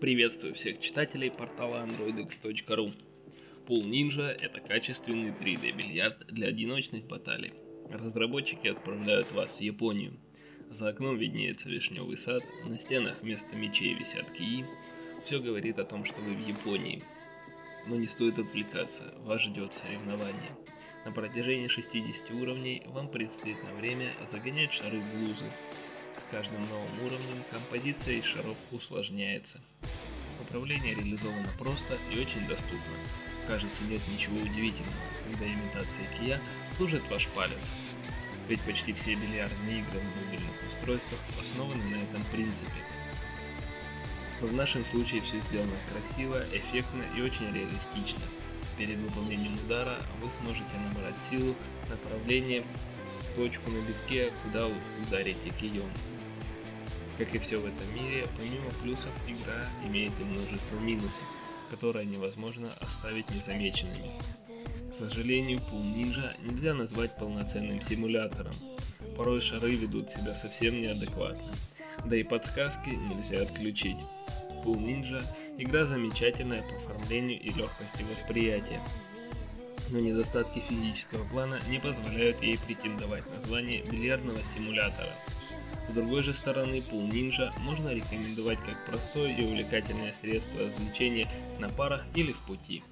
Приветствую всех читателей портала androidx.ru. Pool Ninja – это качественный 3D-бильярд для одиночных баталий. Разработчики отправляют вас в Японию. За окном виднеется вишневый сад, на стенах вместо мечей висят кии. Все говорит о том, что вы в Японии. Но не стоит отвлекаться, вас ждет соревнование. На протяжении 60 уровней вам предстоит на время загонять шары в лузы, с каждым новым уровнем композиция из шаров усложняется. Управление реализовано просто и очень доступно. Кажется, нет ничего удивительного, когда имитация кия служит ваш палец. Ведь почти все бильярдные игры на мобильных устройствах основаны на этом принципе. Но в нашем случае все сделано красиво, эффектно и очень реалистично. Перед выполнением удара вы сможете набрать силу, направление, точку на битке, куда ударите кием. Как и все в этом мире, помимо плюсов игра имеет и множество минусов, которые невозможно оставить незамеченными. К сожалению, Pool Ninja нельзя назвать полноценным симулятором. Порой шары ведут себя совсем неадекватно. Да и подсказки нельзя отключить. Pool Ninja – игра замечательная по оформлению и легкости восприятия. Но недостатки физического плана не позволяют ей претендовать на звание бильярдного симулятора. С другой же стороны, Pool Ninja можно рекомендовать как простое и увлекательное средство развлечения на парах или в пути.